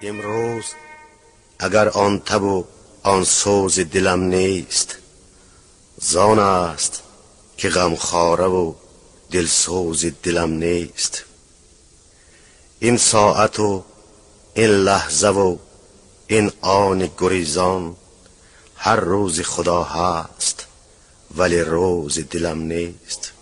امروز اگر آن تب و آن سوز دلم نیست زان است که غمخواره و دلسوز دلم نیست. این ساعت و این لحظه و این آن گریزان هر روز خدا هست ولی روز دلم نیست.